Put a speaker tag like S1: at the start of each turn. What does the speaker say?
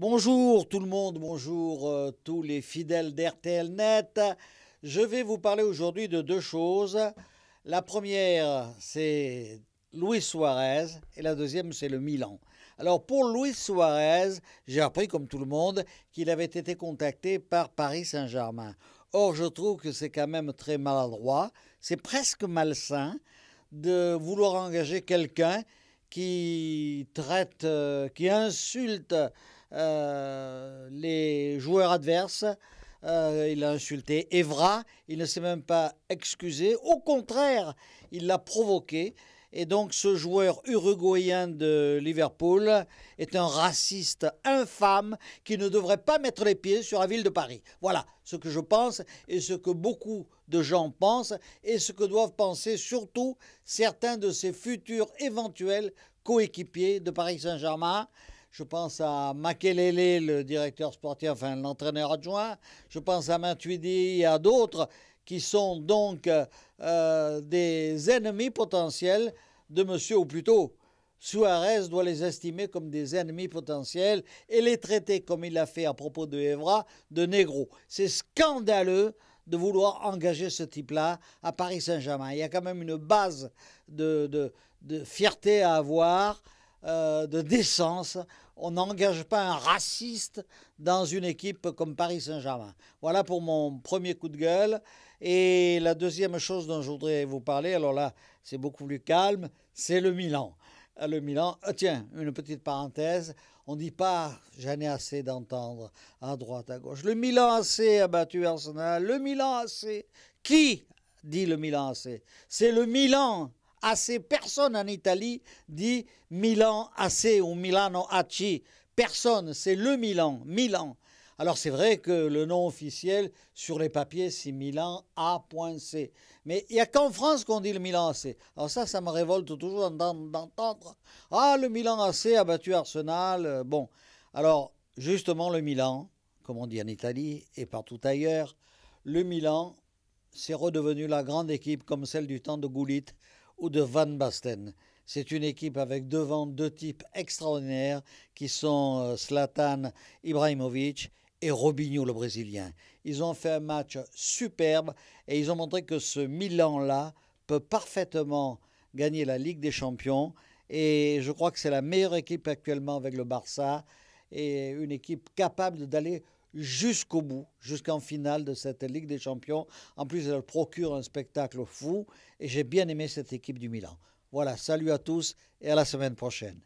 S1: Bonjour tout le monde, bonjour euh, tous les fidèles d'RTL Net. Je vais vous parler aujourd'hui de deux choses. La première, c'est Luis Suarez et la deuxième, c'est le Milan. Alors pour Luis Suarez, j'ai appris comme tout le monde qu'il avait été contacté par Paris Saint-Germain. Or, je trouve que c'est quand même très maladroit, c'est presque malsain de vouloir engager quelqu'un qui traite, euh, qui insulte euh, les joueurs adverses. Euh, il a insulté Evra, il ne s'est même pas excusé, au contraire, il l'a provoqué. Et donc ce joueur uruguayen de Liverpool est un raciste infâme qui ne devrait pas mettre les pieds sur la ville de Paris. Voilà ce que je pense et ce que beaucoup de gens pensent et ce que doivent penser surtout certains de ses futurs éventuels coéquipiers de Paris Saint-Germain. Je pense à Makelele, le directeur sportif, enfin l'entraîneur adjoint. Je pense à Matuidi et à d'autres qui sont donc euh, des ennemis potentiels de monsieur, ou plutôt Suarez doit les estimer comme des ennemis potentiels et les traiter, comme il l'a fait à propos de Evra, de négro. C'est scandaleux de vouloir engager ce type-là à Paris Saint-Germain. Il y a quand même une base de fierté à avoir. Euh, de décence. On n'engage pas un raciste dans une équipe comme Paris Saint-Germain. Voilà pour mon premier coup de gueule. Et la deuxième chose dont je voudrais vous parler, alors là, c'est beaucoup plus calme, c'est le Milan. Euh, le Milan, euh, tiens, une petite parenthèse, on ne dit pas, j'en ai assez d'entendre à droite, à gauche. Le Milan AC a battu Arsenal, le Milan AC. Qui dit le Milan AC C'est le Milan AC. Personne en Italie dit Milan AC ou Milano AC. Personne, c'est le Milan, Milan. Alors c'est vrai que le nom officiel sur les papiers c'est Milan A.C. Mais il n'y a qu'en France qu'on dit le Milan AC. Alors ça, ça me révolte toujours d'entendre Ah, le Milan AC a battu Arsenal. Bon, alors justement le Milan, comme on dit en Italie et partout ailleurs, le Milan, c'est redevenu la grande équipe comme celle du temps de Goulit ou de Van Basten. C'est une équipe avec devant deux types extraordinaires qui sont Slatan euh, Ibrahimovic et Robinho le Brésilien. Ils ont fait un match superbe et ils ont montré que ce Milan-là peut parfaitement gagner la Ligue des Champions et je crois que c'est la meilleure équipe actuellement avec le Barça et une équipe capable d'aller jusqu'au bout, jusqu'en finale de cette Ligue des Champions. En plus, elle procure un spectacle fou et j'ai bien aimé cette équipe du Milan. Voilà, salut à tous et à la semaine prochaine.